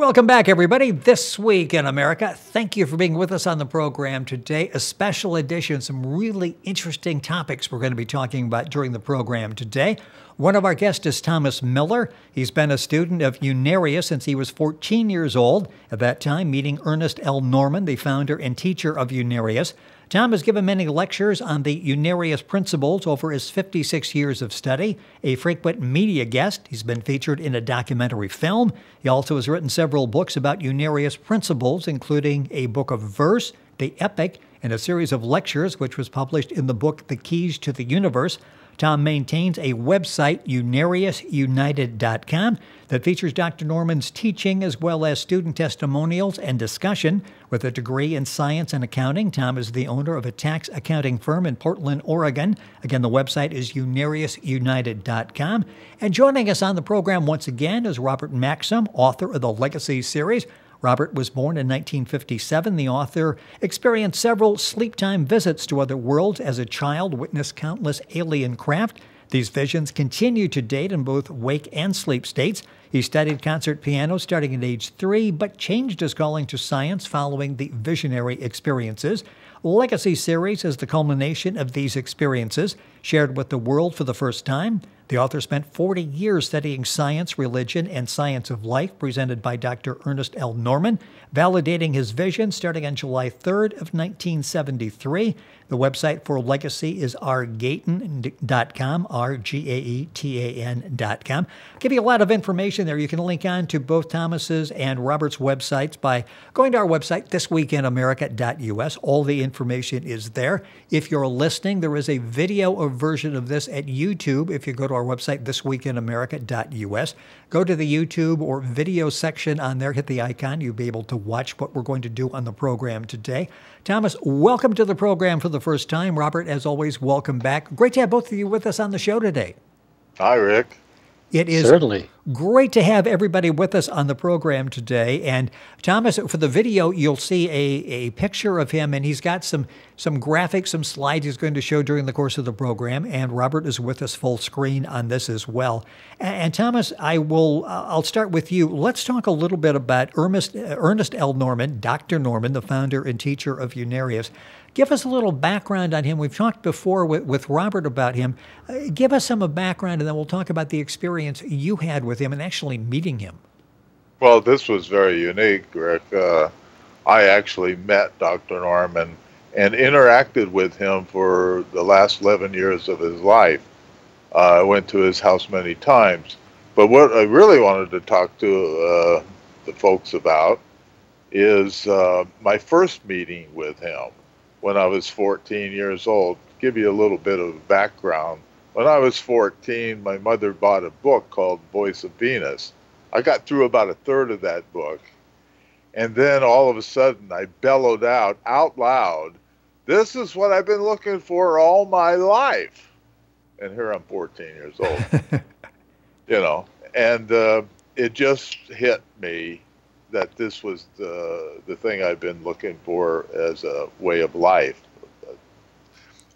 Welcome back, everybody. This week in America. Thank you for being with us on the program today. A special edition, some really interesting topics we're going to be talking about during the program today. One of our guests is Thomas Miller. He's been a student of Unarius since he was 14 years old, at that time meeting Ernest L. Norman, the founder and teacher of Unarius. Tom has given many lectures on the Unarius principles over his 56 years of study, a frequent media guest. He's been featured in a documentary film. He also has written several books about Unarius principles, including a book of verse, the epic, and a series of lectures, which was published in the book The Keys to the Universe. Tom maintains a website, unariusunited.com, that features Dr. Norman's teaching as well as student testimonials and discussion. With a degree in science and accounting, Tom is the owner of a tax accounting firm in Portland, Oregon. Again, the website is unariusunited.com. And joining us on the program once again is Robert Maxxim, author of the Legacy series. Robert was born in 1957. The author experienced several sleep time visits to other worlds as a child, witnessed countless alien craft. These visions continue to date in both wake and sleep states. He studied concert piano starting at age three, but changed his calling to science following the visionary experiences. Legacy series is the culmination of these experiences, shared with the world for the first time. The author spent 40 years studying science, religion, and science of life, presented by Dr. Ernest L. Norman, validating his vision starting on July 3rd of 1973. The website for Legacy is rgaetan.com, R-G-A-E-T-A-N.com. Give you a lot of information there. You can link on to both Thomas's and Robert's websites by going to our website, thisweekinamerica.us. All the information is there. If you're listening, there is a video version of this at YouTube. If you go to our website, thisweekinamerica.us, go to the YouTube or video section on there, hit the icon. You'll be able to watch what we're going to do on the program today. Thomas, welcome to the program for the first time. Robert, as always, welcome back. Great to have both of you with us on the show today. Hi, Rick. It is Certainly. great to have everybody with us on the program today. And Thomas, for the video, you'll see a, a picture of him, and he's got some some graphics, some slides he's going to show during the course of the program. And Robert is with us full screen on this as well. And, and Thomas, I will uh, I'll start with you. Let's talk a little bit about Ernest uh, Ernest L. Norman, Dr. Norman, the founder and teacher of Unarius. Give us a little background on him. We've talked before with, with Robert about him. Uh, give us some of background, and then we'll talk about the experience you had with him and actually meeting him. Well, this was very unique, Rick. Uh, I actually met Dr. Norman and interacted with him for the last 11 years of his life. Uh, I went to his house many times. But what I really wanted to talk to uh, the folks about is uh, my first meeting with him when I was 14 years old. Give you a little bit of background. When I was 14, my mother bought a book called Voice of Venus. I got through about a third of that book. And then all of a sudden, I bellowed out, out loud, This is what I've been looking for all my life. And here I'm 14 years old. you know, and uh, it just hit me that this was the the thing I've been looking for as a way of life,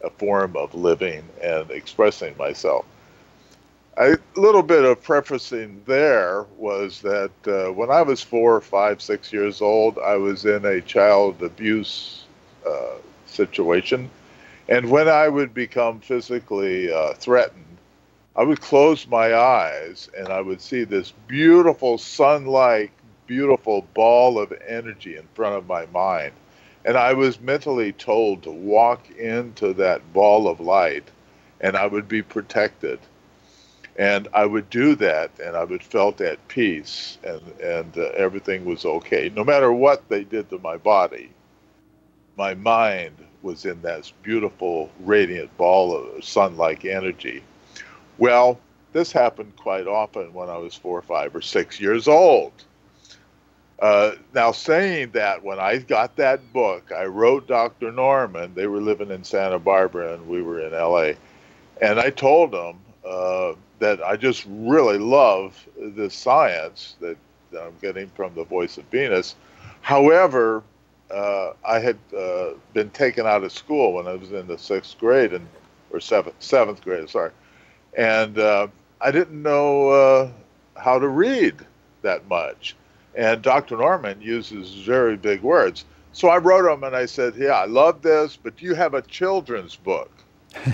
a, a form of living and expressing myself. A little bit of prefacing there was that uh, when I was four, five, six years old, I was in a child abuse uh, situation, and when I would become physically uh, threatened. I would close my eyes and I would see this beautiful sun-like beautiful ball of energy in front of my mind. And I was mentally told to walk into that ball of light and I would be protected. And I would do that and I would felt at peace and, and uh, everything was okay. No matter what they did to my body, my mind was in that beautiful, radiant ball of sun like energy. Well, this happened quite often when I was four, five, or six years old. Uh, now, saying that, when I got that book, I wrote Dr. Norman. They were living in Santa Barbara and we were in LA. And I told them uh, that I just really love the science that, that, I'm getting from the voice of Venus. However, uh, I had uh, been taken out of school when I was in the sixth grade and or seventh seventh grade, sorry, and uh, I didn't know uh, how to read that much. And Dr. Norman uses very big words. So I wrote him and I said, Yeah, I love this, but do you have a children's book,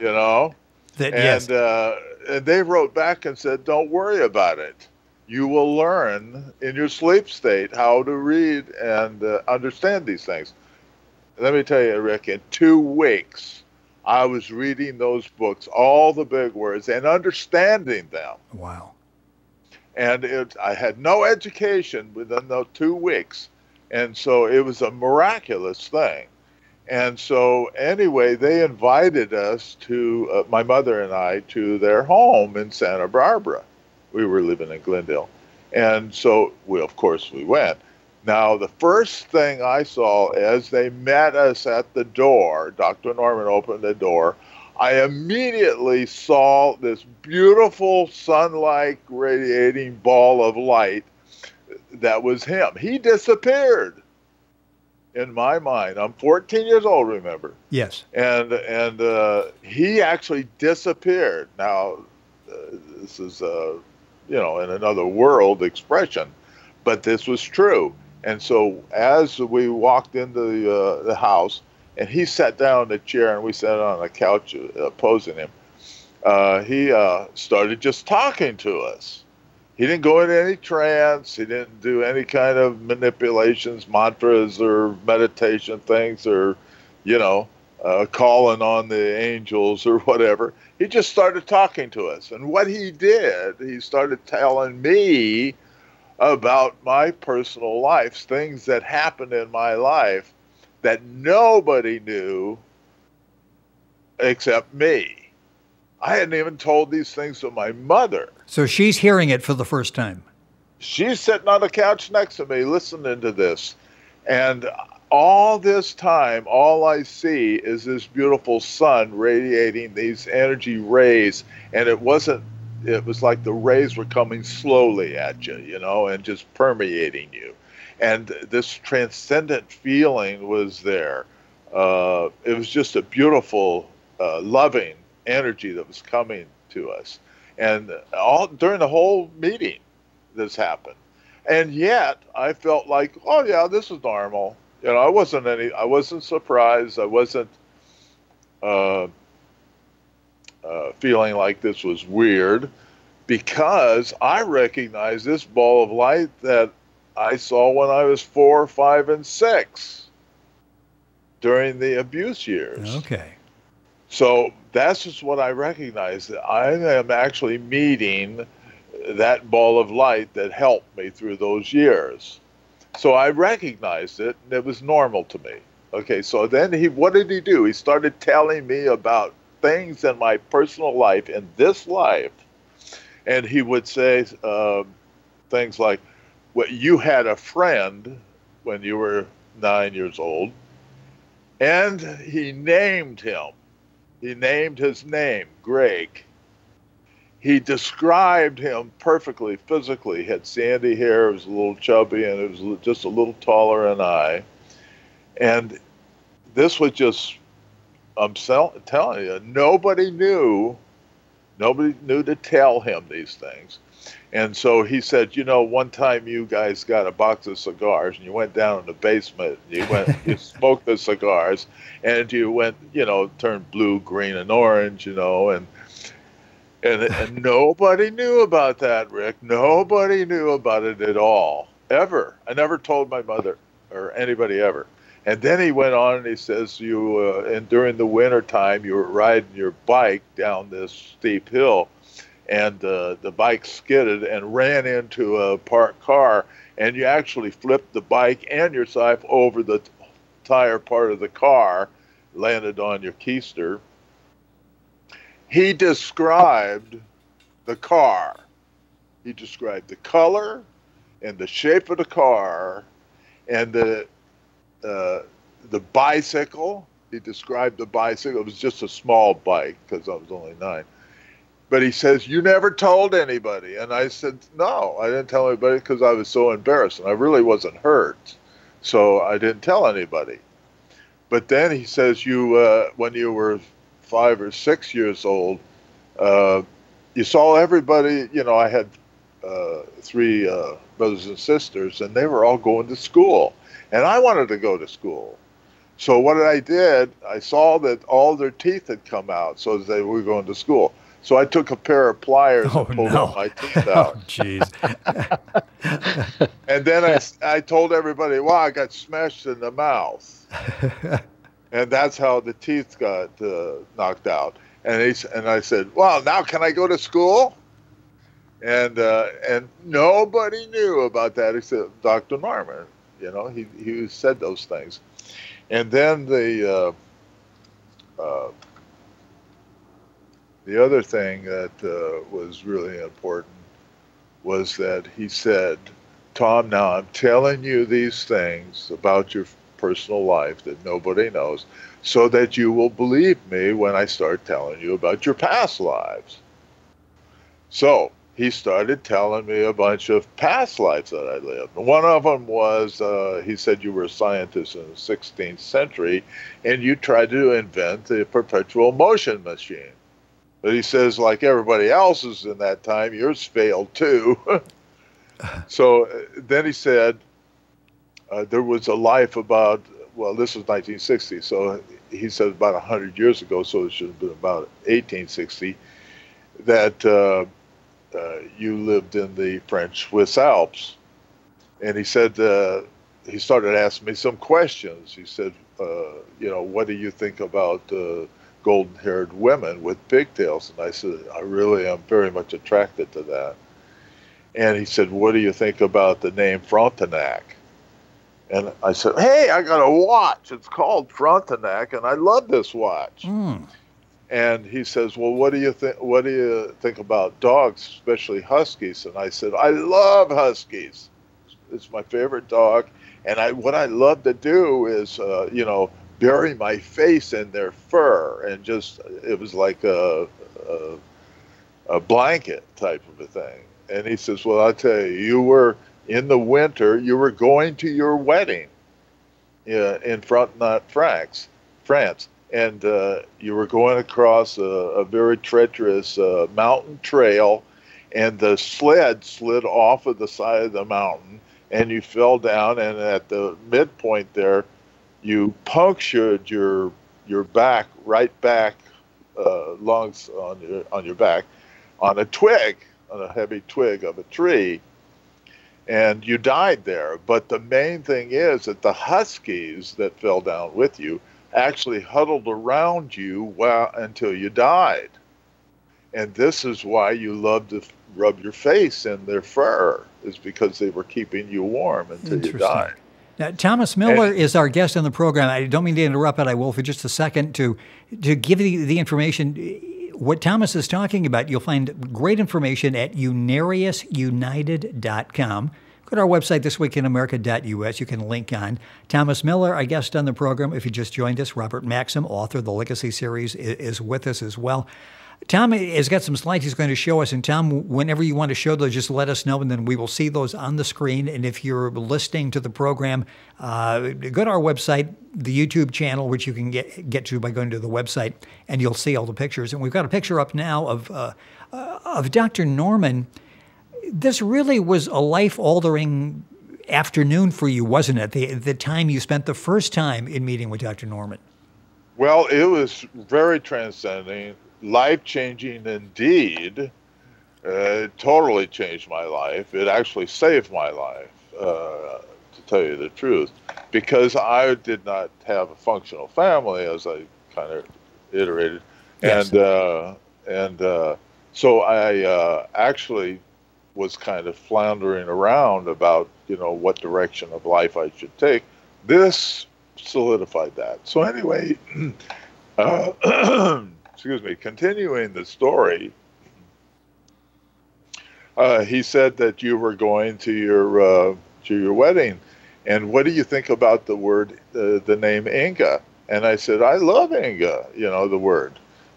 you know? That, and, yes. uh, and they wrote back and said, Don't worry about it. You will learn in your sleep state how to read and uh, understand these things. Let me tell you, Rick, in two weeks, I was reading those books, all the big words, and understanding them. Wow. And it, I had no education within those two weeks. And so it was a miraculous thing. And so, anyway, they invited us to, uh, my mother and I, to their home in Santa Barbara. We were living in Glendale. And so, we, of course, we went. Now, the first thing I saw as they met us at the door, Dr. Norman opened the door, I immediately saw this beautiful sun-like radiating ball of light that was him. He disappeared in my mind. I'm 14 years old, remember? Yes. And and uh, he actually disappeared. Now, uh, this is uh, you know in another world expression, but this was true. And so as we walked into the, uh, the house, and he sat down in a chair, and we sat on a couch opposing him. Uh, he uh, started just talking to us. He didn't go into any trance. He didn't do any kind of manipulations, mantras, or meditation things, or you know, uh, calling on the angels or whatever. He just started talking to us. And what he did, he started telling me about my personal life, things that happened in my life that nobody knew except me. I hadn't even told these things to my mother. So she's hearing it for the first time. She's sitting on the couch next to me listening to this. And all this time, all I see is this beautiful sun radiating these energy rays. And it wasn't, it was like the rays were coming slowly at you, you know, and just permeating you. And this transcendent feeling was there. Uh, it was just a beautiful, uh, loving energy that was coming to us. And all during the whole meeting, this happened. And yet, I felt like, oh yeah, this is normal. You know, I wasn't any, I wasn't surprised. I wasn't uh, uh, feeling like this was weird, because I recognized this ball of light that I saw when I was four, five, and six during the abuse years. Okay. So that's just what I recognize. that I am actually meeting that ball of light that helped me through those years. So I recognized it, and it was normal to me. Okay, so then he, what did he do? He started telling me about things in my personal life, in this life, and he would say uh, things like, "Well, you had a friend when you were nine years old, and he named him." He named his name, Greg. He described him perfectly physically. He had sandy hair, was a little chubby, and it was just a little taller than I. And this was just, I'm telling you, nobody knew, nobody knew to tell him these things. And so he said, you know, one time you guys got a box of cigars and you went down in the basement and you went, you smoked the cigars and you went, you know, turned blue, green, and orange, you know, and, and, and nobody knew about that, Rick. Nobody knew about it at all, ever. I never told my mother or anybody ever. And then he went on and he says, you, uh, and during the winter time, you were riding your bike down this steep hill and uh, the bike skidded and ran into a parked car, and you actually flipped the bike and yourself over the tire part of the car, landed on your keister. He described the car. He described the color and the shape of the car and the uh, the bicycle. He described the bicycle. It was just a small bike because I was only nine but he says, You never told anybody. And I said, No, I didn't tell anybody because I was so embarrassed and I really wasn't hurt. So I didn't tell anybody. But then he says, You, uh, when you were five or six years old, uh, you saw everybody, you know, I had uh, three uh, brothers and sisters, and they were all going to school, and I wanted to go to school. So what I did, I saw that all their teeth had come out, so they were going to school. So I took a pair of pliers oh, and pulled no. my teeth out. oh, jeez. and then I, I told everybody, "Wow, I got smashed in the mouth," and that's how the teeth got uh, knocked out. And he and I said, "Well, now can I go to school?" And uh, and nobody knew about that except Dr. Norman. You know, he he said those things. And then the uh, uh, the other thing that uh, was really important was that he said, Tom, now I'm telling you these things about your personal life that nobody knows so that you will believe me when I start telling you about your past lives. So he started telling me a bunch of past lives that I lived. One of them was uh, he said you were a scientist in the 16th century and you tried to invent the perpetual motion machine. But he says, like everybody else's in that time, yours failed too. so uh, then he said, uh, there was a life about, well, this was 1960, so he said about 100 years ago, so it should have been about 1860, that uh, uh, you lived in the French Swiss Alps. And he said, uh, he started asking me some questions. He said, uh, you know, what do you think about uh, golden haired women with pigtails. And I said, I really am very much attracted to that. And he said, What do you think about the name Frontenac? And I said, Hey, I got a watch. It's called Frontenac, and I love this watch. Mm. And he says, "Well, what do you think? What do you think about dogs, especially huskies?" And I said, "I love huskies. It's my favorite dog. And I, what I love to do is, uh, you know, bury my face in their fur and just it was like a, a, a blanket type of a thing. And he says well i'll tell you you were in the winter you were going to your wedding uh, in frontenac france france. And uh, you were going across a, a very treacherous uh, mountain trail and the sled slid off of the side of the mountain and you fell down and at the midpoint there you punctured your your back right back uh, lungs on your on your back on a twig on a heavy twig of a tree. And you died there. But the main thing is that the huskies that fell down with you actually huddled around you while, until you died. And this is why you love to rub your face in their fur is because they were keeping you warm until you died now, Thomas Miller is our guest on the program. I don't mean to interrupt, but I will for just a second to to give you the information. What Thomas is talking about, you'll find great information at unariusunited.com. Go to our website, thisweekinamerica.us. You can link on. Thomas Miller, our guest on the program, if you just joined us, Robert Maxxim, author of the Legacy series, is with us as well. Tom has got some slides he's going to show us. And Tom, whenever you want to show those, just let us know, and then we will see those on the screen. And if you're listening to the program, uh, go to our website, the YouTube channel, which you can get get to by going to the website, and you'll see all the pictures. And we've got a picture up now of uh, uh, of Dr. Norman. This really was a life altering afternoon for you, wasn't it? The the time you spent the first time in meeting with Dr. Norman. Well, it was very transcending life changing indeed. Uh, it totally changed my life. It actually saved my life, uh, to tell you the truth, because I did not have a functional family, as I kind of iterated, yes. and uh, and uh, so I uh, actually was kind of floundering around about you know what direction of life I should take. This solidified that. So anyway. Excuse me, continuing the story, uh, he said that you were going to your uh, to your wedding, and what do you think about the word uh, the name Inga? And I said, I love Inga, you know the word.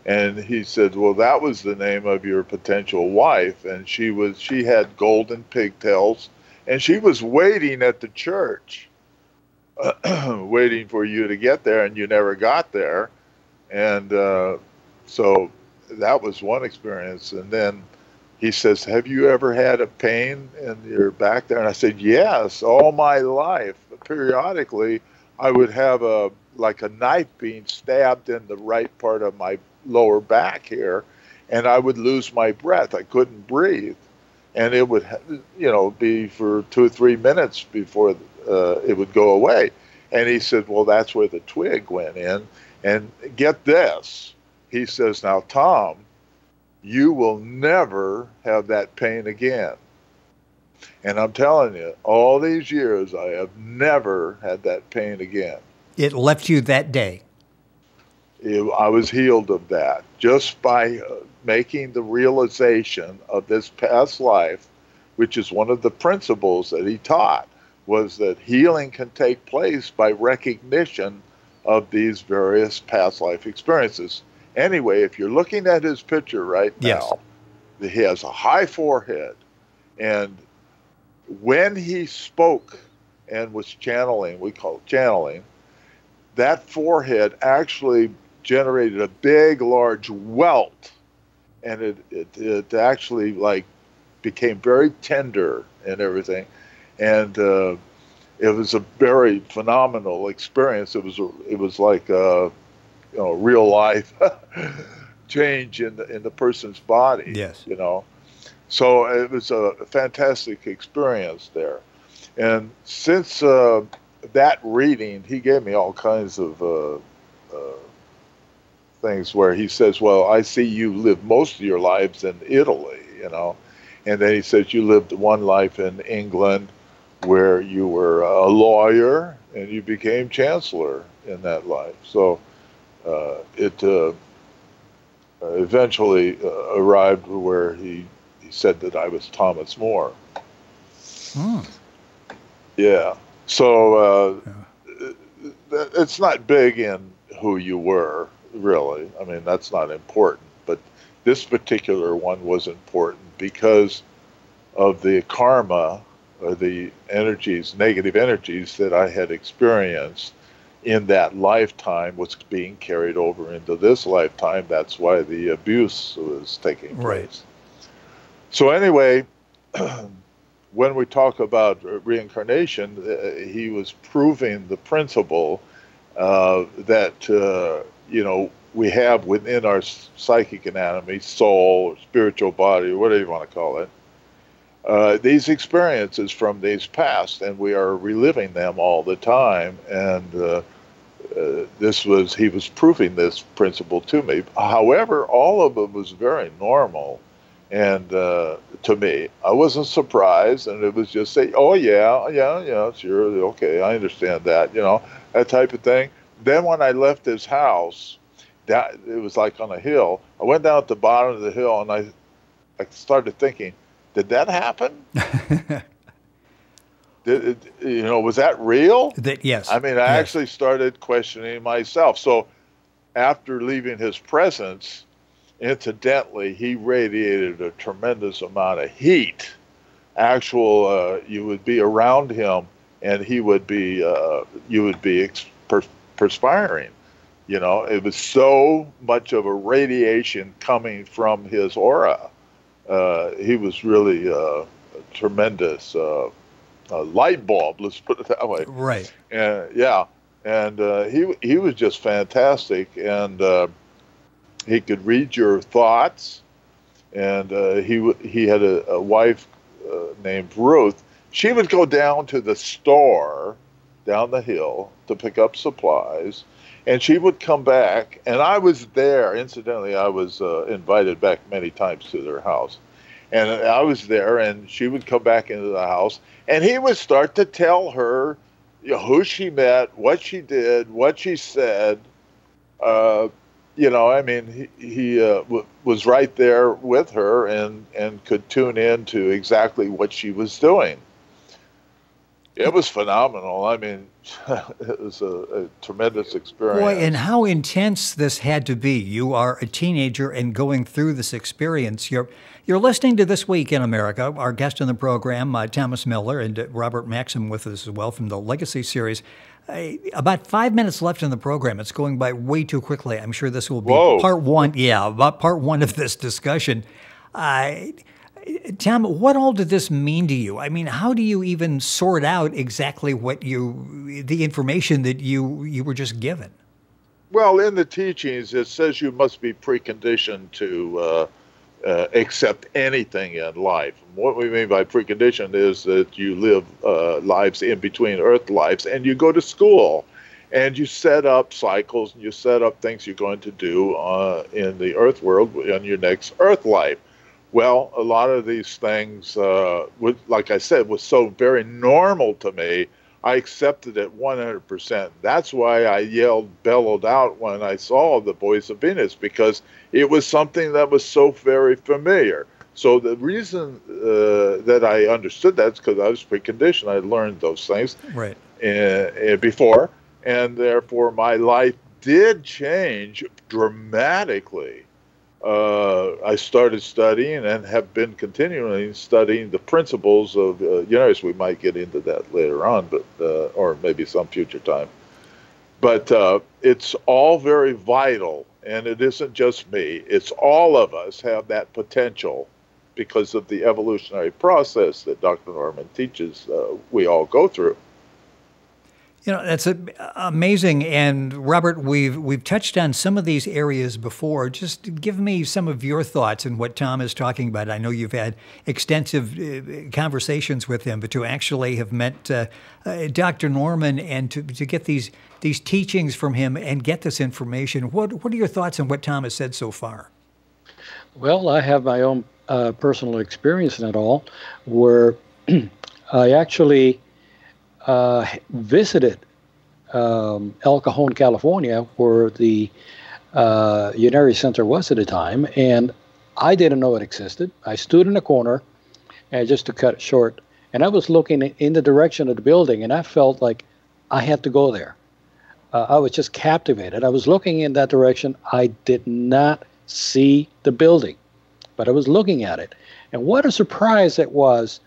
And he said, well, that was the name of your potential wife, and she was she had golden pigtails, and she was waiting at the church, waiting for you to get there, and you never got there, and uh, so that was one experience. And then he says, Have you ever had a pain in your back there? And I said, Yes, all my life. Periodically, I would have a like a knife being stabbed in the right part of my lower back here, and I would lose my breath. I couldn't breathe, and it would, you know, be for two or three minutes before uh, it would go away. And he said, "Well, that's where the twig went in." And get this, he says, "Now, Tom." you will never have that pain again. And I'm telling you, all these years, I have never had that pain again. It left you that day. It, I was healed of that just by uh, making the realization of this past life, which is one of the principles that he taught, was that healing can take place by recognition of these various past life experiences. Anyway, if you're looking at his picture right now, yes. he has a high forehead. And when he spoke and was channeling, we call it channeling, that forehead actually generated a big, large welt. And it, it, it actually like became very tender and everything. And uh, it was a very phenomenal experience. It was, it was like, uh, you know real life change in the in the person's body. Yes. You know, so it was a fantastic experience there, and since uh, that reading, he gave me all kinds of. Uh, uh, things where he says, "Well, I see you live most of your lives in Italy, you know," and then he says you lived one life in England, where you were a lawyer and you became chancellor in that life. So it uh, eventually uh, arrived where he, he said that I was Thomas More. Hmm. Yeah. So yeah. it's not big in who you were, really. I mean, that's not important. But this particular one was important because of the karma or the energies, negative energies that I had experienced in that lifetime was being carried over into this lifetime. That's why the abuse was taking place. Right. So, anyway, when we talk about reincarnation, uh, he was proving the principle uh, that, uh, you know, we have within our psychic anatomy, soul, spiritual body, whatever you want to call it, uh, these experiences from these past, and we are reliving them all the time. And uh, uh, this was he was proving this principle to me. However, all of it was very normal, and uh, to me, I wasn't surprised, and it was just say, "Oh yeah, yeah, yeah, sure, okay, I understand that," you know, that type of thing. Then when I left his house, that it was like on a hill. I went down at the bottom of the hill, and I, I started thinking, did that happen? Did, you know, was that real? That yes. I mean, I yes. actually started questioning myself. So, after leaving his presence, incidentally, he radiated a tremendous amount of heat. Actual, uh, you would be around him, and he would be, uh, you would be per- perspiring. You know, it was so much of a radiation coming from his aura. Uh, he was really uh, tremendous uh, a light bulb. Let's put it that way. Right. And yeah, and uh, he he was just fantastic, and uh, he could read your thoughts. And uh, he he had a, a wife uh, named Ruth. She would go down to the store down the hill to pick up supplies, and she would come back. And I was there. Incidentally, I was uh, invited back many times to their house and I was there, and she would come back into the house, and he would start to tell her you know, who she met, what she did, what she said. Uh, you know, I mean, he, he uh, w- was right there with her and, and could tune in to exactly what she was doing. It was phenomenal. I mean, it was a, a, tremendous experience. Boy, and how intense this had to be. You are a teenager and going through this experience. You're you're listening to This Week in America. Our guest in the program, uh, Thomas Miller, and uh, Robert Maxxim with us as well from the Legacy series. Uh, about five minutes left in the program. It's going by way too quickly. I'm sure this will be Whoa. part one. Yeah, about part one of this discussion. Uh, Tom, what all did this mean to you? I mean, how do you even sort out exactly what you, the information that you you were just given? Well, in the teachings, it says you must be preconditioned to uh, uh, accept anything in life. What we mean by preconditioned is that you live uh, lives in between Earth lives, and you go to school, and you set up cycles, and you set up things you're going to do uh, in the Earth world in your next Earth life. Well, a lot of these things, uh, like I said, was so very normal to me. I accepted it 100%. That's why I yelled, bellowed out when I saw the Voice of Venus, because it was something that was so very familiar. So the reason uh, that I understood that is because I was preconditioned. I learned those things right uh, before, and therefore my life did change dramatically uh, I started studying and have been continuing studying the principles of uh, Unarius. We might get into that later on, but uh, or maybe some future time. But uh, it's all very vital, and it isn't just me. It's all of us have that potential because of the evolutionary process that Dr. Norman teaches. Uh, we all go through. You know, that's a, amazing. And Robert, we've we've touched on some of these areas before. Just give me some of your thoughts and what Tom is talking about. I know you've had extensive uh, conversations with him, but to actually have met uh, uh, Dr. Norman and to, to get these these teachings from him and get this information, what what are your thoughts on what Tom has said so far? Well, I have my own uh, personal experience in it all, where I actually uh, visited um, El Cajon, California, where the uh, Unarius Center was at the time, and I didn't know it existed. I stood in a corner, and just to cut it short, and I was looking in the direction of the building, and I felt like I had to go there. Uh, I was just captivated. I was looking in that direction. I did not see the building, but I was looking at it. And what a surprise it was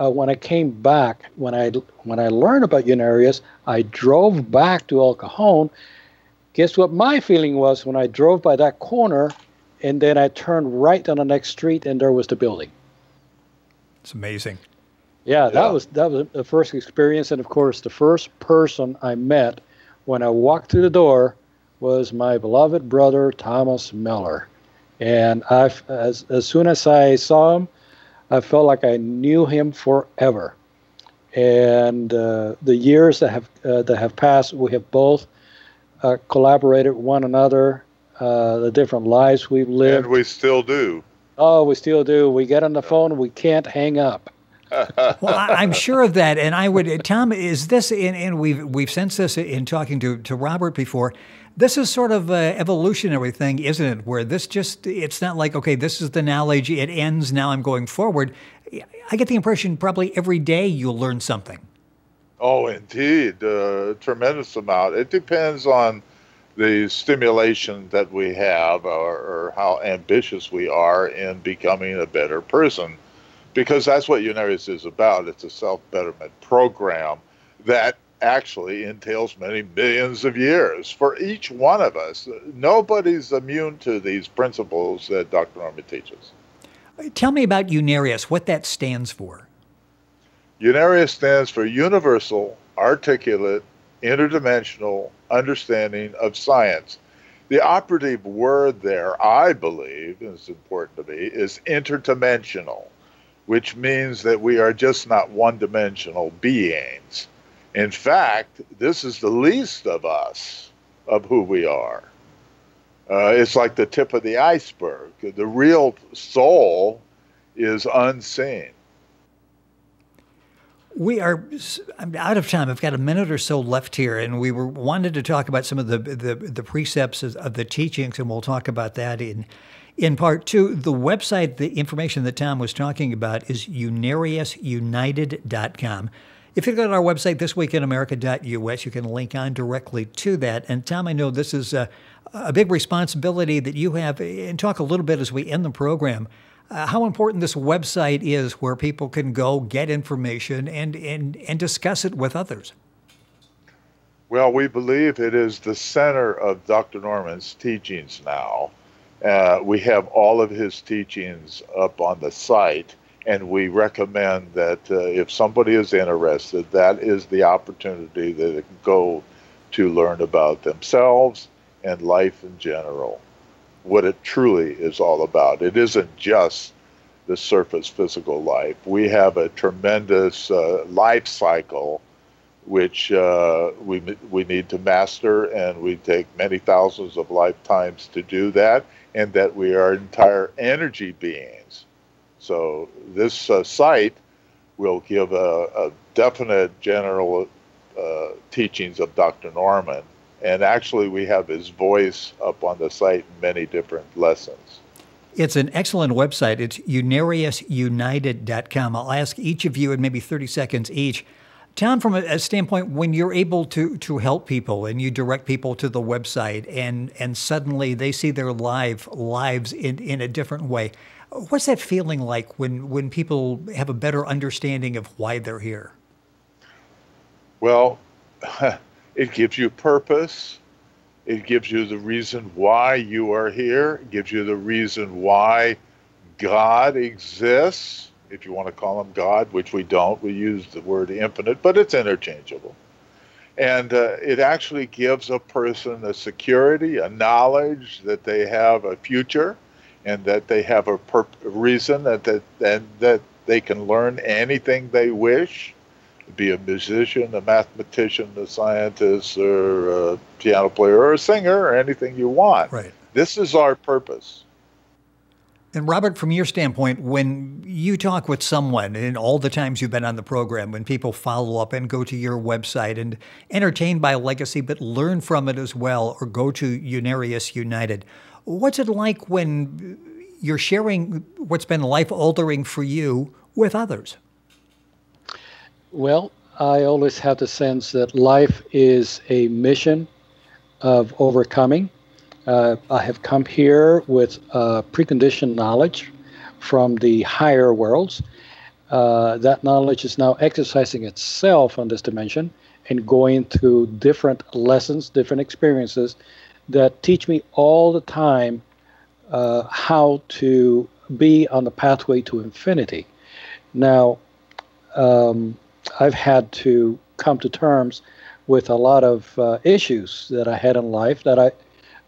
uh, when I came back, when I when I learned about Unarius, I drove back to El Cajon. Guess what my feeling was when I drove by that corner, and then I turned right on the next street, and there was the building. It's amazing. Yeah, that yeah. was that was the first experience, and of course, the first person I met when I walked through the door was my beloved brother Thomas Miller, and I, as as soon as I saw him, I felt like I knew him forever. And uh, the years that have uh, that have passed, we have both uh, collaborated with one another. Uh, the different lives we've lived, and we still do. Oh, we still do. We get on the phone, we can't hang up. well, I, am sure of that, and I would. Tom, is this? And, and we've we've sensed this in talking to to Robert before this is sort of an evolutionary thing, isn't it? Where this just, it's not like, okay, this is the knowledge, it ends, now I'm going forward. I get the impression probably every day you'll learn something. Oh, indeed, a tremendous amount. It depends on the stimulation that we have or, or how ambitious we are in becoming a better person. Because that's what Unarius is about. It's a self betterment program that actually entails many millions of years for each one of us. Nobody's immune to these principles that Dr. Norman teaches. Uh, tell me about Unarius, what that stands for. Unarius stands for Universal, Articulate, Interdimensional Understanding of Science. The operative word there, I believe, and it's important to me, is interdimensional, which means that we are just not one dimensional beings. In fact, this is the least of us of who we are. Uh, it's like the tip of the iceberg. The real soul is unseen. We are I'm out of time. I've got a minute or so left here, and we were wanted to talk about some of the the, the precepts of the teachings, and we'll talk about that in in part two. The website, the information that Tom was talking about is unariusunited.com. If you go to our website, thisweekinamerica.us, you can link on directly to that. And Tom, I know this is a, a big responsibility that you have, and talk a little bit as we end the program. Uh, how important this website is where people can go get information and, and, and discuss it with others. Well, we believe it is the center of Dr. Norman's teachings now. Uh, we have all of his teachings up on the site, and we recommend that uh, if somebody is interested, that is the opportunity that they can go to learn about themselves and life in general. What it truly is all about. It isn't just the surface physical life. We have a tremendous uh, life cycle which uh, we, we need to master, and we take many thousands of lifetimes to do that, and that we are entire energy beings. So, this uh, site will give a, a definite general uh, teachings of Dr. Norman, and actually, we have his voice up on the site in many different lessons. It's an excellent website. It's unariusunited.com. I'll ask each of you in maybe 30 seconds each Tom, from a, standpoint, when you're able to to help people and you direct people to the website, and and suddenly they see their live lives in, in a different way, what's that feeling like when when people have a better understanding of why they're here? Well, it gives you purpose. It gives you the reason why you are here. It gives you the reason why God exists if you want to call him God, which we don't. We use the word infinite, but it's interchangeable. And uh, it actually gives a person a security, a knowledge that they have a future and that they have a pur- reason that, that, and that they can learn anything they wish be a musician, a mathematician, a scientist, or a piano player, or a singer, or anything you want. Right. This is our purpose. And Robert, from your standpoint, when you talk with someone, and all the times you've been on the program, when people follow up and go to your website and entertained by Legacy, but learn from it as well, or go to Unarius United, what's it like when you're sharing what's been life altering for you with others? Well, I always have the sense that life is a mission of overcoming uh, I have come here with uh, preconditioned knowledge from the higher worlds. Uh, that knowledge is now exercising itself on this dimension and going through different lessons, different experiences that teach me all the time uh, how to be on the pathway to infinity. Now, um, I've had to come to terms with a lot of uh, issues that I had in life that I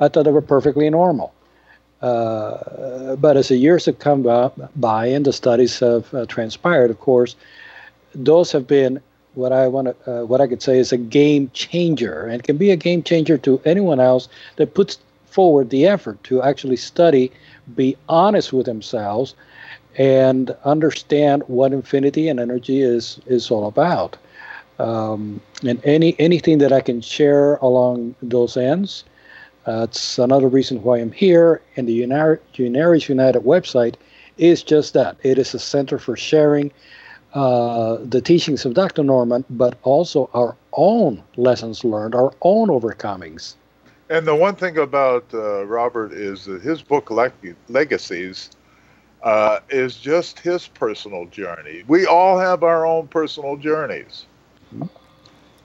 I thought they were perfectly normal. Uh, but as the years have come by and the studies have uh, transpired, of course, those have been what I want to, uh, what I could say is a game changer, and can be a game changer to anyone else that puts forward the effort to actually study, be honest with themselves, and understand what infinity and energy is is all about. Um, and any anything that I can share along those ends uh, it's another reason why I'm here. And the Unarius United website is just that. It is a center for sharing uh, the teachings of Dr. Norman, but also our own lessons learned, our own overcomings. And the one thing about uh, Robert is that his book Leg- Legacies uh, is just his personal journey. We all have our own personal journeys. Mm-hmm.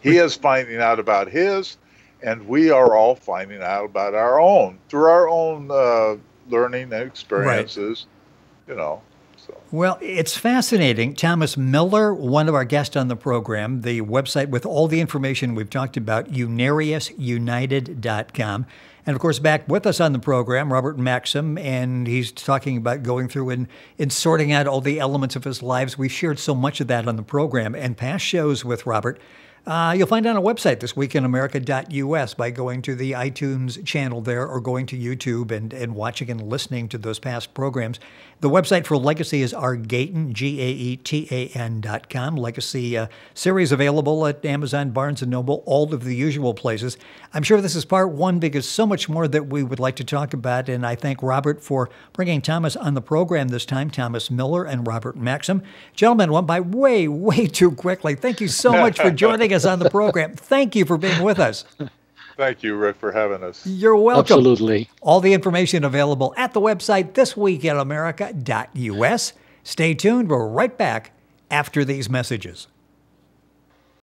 He is finding out about his and we are all finding out about our own through our own uh, learning and experiences. Right. You know. So. Well, it's fascinating. Thomas Miller, one of our guests on the program, the website with all the information we've talked about, unariusunited.com. And of course, back with us on the program, Robert Maxxim, and he's talking about going through and, and sorting out all the elements of his lives. We've shared so much of that on the program and past shows with Robert. Uh, you'll find it on a website, thisweekinamerica.us, by going to the iTunes channel there or going to YouTube and, and watching and listening to those past programs. The website for Legacy is rgaetan, G-A-E-T-A-N dot com. Legacy uh, series available at Amazon, Barnes & Noble, all of the usual places. I'm sure this is part one because so much more that we would like to talk about, and I thank Robert for bringing Thomas on the program this time, Thomas Miller and Robert Maxxim. Gentlemen, went by way, way too quickly. Thank you so much for joining us on the program. Thank you for being with us. Thank you, Rick, for having us. You're welcome. Absolutely. All the information available at the website thisweekinamerica.us. Stay tuned. We're right back after these messages.